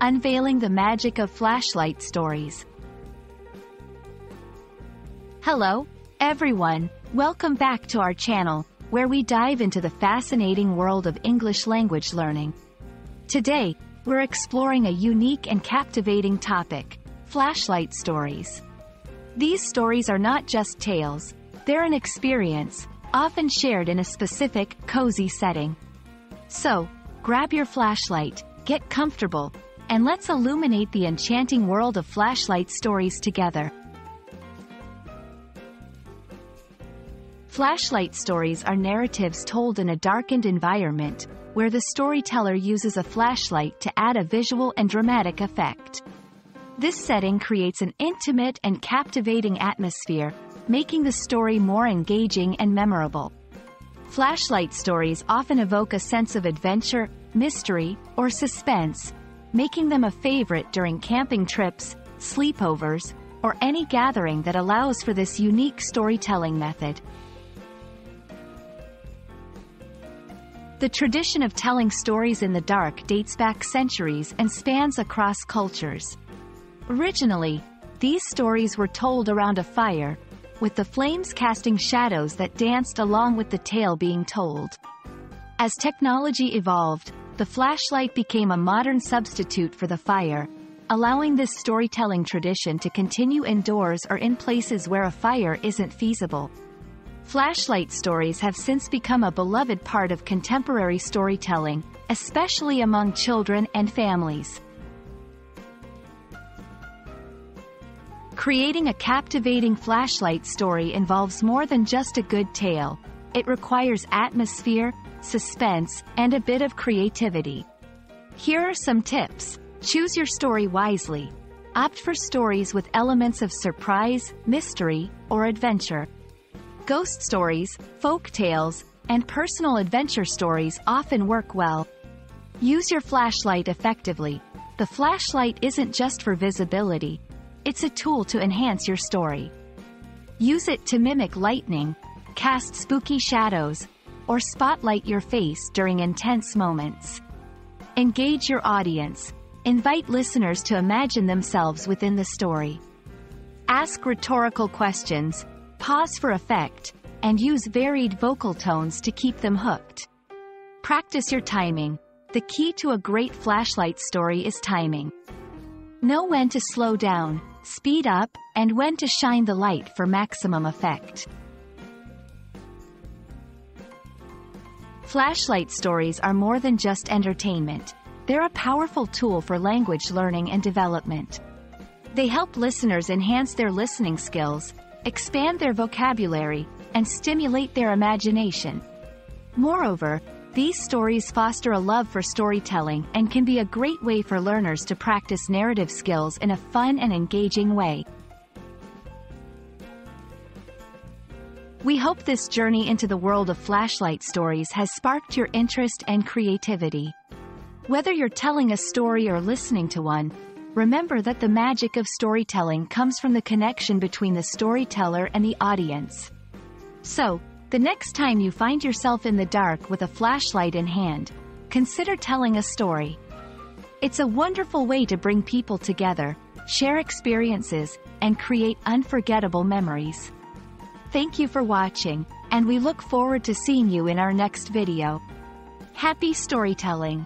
unveiling the magic of flashlight stories. Hello, everyone. Welcome back to our channel, where we dive into the fascinating world of English language learning. Today, we're exploring a unique and captivating topic, flashlight stories. These stories are not just tales, they're an experience, often shared in a specific, cozy setting. So, grab your flashlight, get comfortable, and let's illuminate the enchanting world of flashlight stories together. Flashlight stories are narratives told in a darkened environment, where the storyteller uses a flashlight to add a visual and dramatic effect. This setting creates an intimate and captivating atmosphere, making the story more engaging and memorable. Flashlight stories often evoke a sense of adventure, mystery, or suspense, making them a favorite during camping trips, sleepovers, or any gathering that allows for this unique storytelling method. The tradition of telling stories in the dark dates back centuries and spans across cultures. Originally, these stories were told around a fire, with the flames casting shadows that danced along with the tale being told. As technology evolved, the flashlight became a modern substitute for the fire, allowing this storytelling tradition to continue indoors or in places where a fire isn't feasible. Flashlight stories have since become a beloved part of contemporary storytelling, especially among children and families. Creating a captivating flashlight story involves more than just a good tale. It requires atmosphere, suspense, and a bit of creativity. Here are some tips. Choose your story wisely. Opt for stories with elements of surprise, mystery, or adventure. Ghost stories, folk tales, and personal adventure stories often work well. Use your flashlight effectively. The flashlight isn't just for visibility. It's a tool to enhance your story. Use it to mimic lightning, cast spooky shadows, or spotlight your face during intense moments. Engage your audience. Invite listeners to imagine themselves within the story. Ask rhetorical questions, pause for effect, and use varied vocal tones to keep them hooked. Practice your timing. The key to a great flashlight story is timing. Know when to slow down, speed up, and when to shine the light for maximum effect. Flashlight stories are more than just entertainment. They're a powerful tool for language learning and development. They help listeners enhance their listening skills, expand their vocabulary, and stimulate their imagination. Moreover, these stories foster a love for storytelling and can be a great way for learners to practice narrative skills in a fun and engaging way. We hope this journey into the world of flashlight stories has sparked your interest and creativity. Whether you're telling a story or listening to one, Remember that the magic of storytelling comes from the connection between the storyteller and the audience. So, the next time you find yourself in the dark with a flashlight in hand, consider telling a story. It's a wonderful way to bring people together, share experiences, and create unforgettable memories. Thank you for watching, and we look forward to seeing you in our next video. Happy storytelling!